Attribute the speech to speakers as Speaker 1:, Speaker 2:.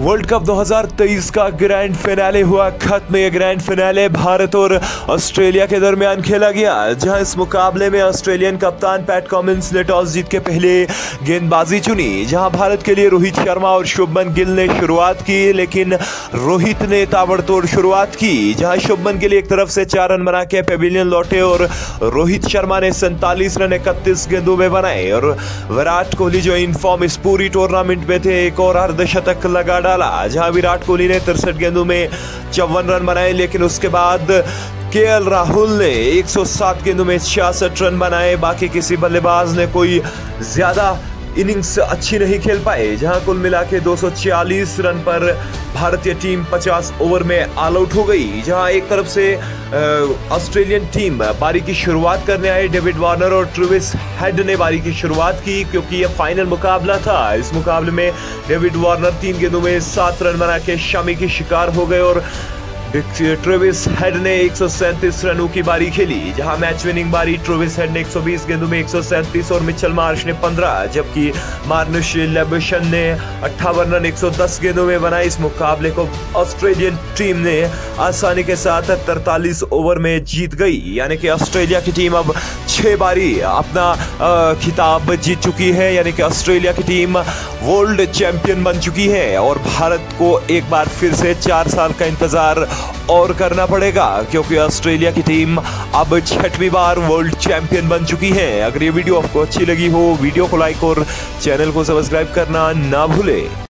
Speaker 1: World cup 2023 का grand finale हुआ। खत्म ये ग्रैंड फिनाले भारत और ऑस्ट्रेलिया के दरमियान खेला गया। जहाँ इस मुकाबले में ऑस्ट्रेलियन कप्तान पैट कॉमिंस ने टॉस जीत के पहले गेंदबाजी चुनी। जहाँ भारत के लिए रोहित शर्मा और शुभमन गिल ने शुरुआत की, लेकिन रोहित ने ताबड़तोड़ शुरुआत की। जहाँ शुभमन गिल एक तरफ़ से चार रन बना के पेविलियन लौटे और रोहित शर्मा ने सैंतालीस रन इकतीस गेंदों में बनाए। और विराट कोहली जो इनफॉर्म इस पूरी टूर्नामेंट में थे, एक और अर्धशतक लगा डाला। जहाँ विराट कोहली ने तिरसठ गेंदों में चौवन रन बनाए, लेकिन उसके बाद के राहुल ने 107 गेंदों में छियासठ रन बनाए। बाकी किसी बल्लेबाज ने कोई ज़्यादा इनिंग्स अच्छी नहीं खेल पाए, जहाँ कुल मिला के 240 रन पर भारतीय टीम 50 ओवर में ऑल आउट हो गई, जहाँ एक तरफ़ से ऑस्ट्रेलियन टीम बारी की शुरुआत करने आए डेविड वार्नर और ट्रूविस हेड ने बारी की शुरुआत की, क्योंकि यह फाइनल मुकाबला था। इस मुकाबले में डेविड वार्नर तीन गेंदों में सात रन बना के शामी की शिकार हो गए और ट्रेविस हेड ने एक सौ सैंतीस रनों की बारी खेली, जहाँ मैच विनिंग बारी ट्रेविस हेड ने 120 गेंदों में एक सौ सैंतीस और मिचल मार्श ने 15 जबकि मार्नुश लेबशन ने अट्ठावन रन 110 गेंदों में बनाए इस मुकाबले को ऑस्ट्रेलियन टीम ने आसानी के साथ तरतालीस ओवर में जीत गई, यानी कि ऑस्ट्रेलिया की टीम अब छह बारी अपना खिताब जीत चुकी है, यानी कि ऑस्ट्रेलिया की टीम वर्ल्ड चैंपियन बन चुकी है, और भारत को एक बार फिर से चार साल का इंतज़ार और करना पड़ेगा, क्योंकि ऑस्ट्रेलिया की टीम अब छठवीं बार वर्ल्ड चैंपियन बन चुकी है। अगर ये वीडियो आपको अच्छी लगी हो, वीडियो को लाइक और चैनल को सब्सक्राइब करना ना भूले।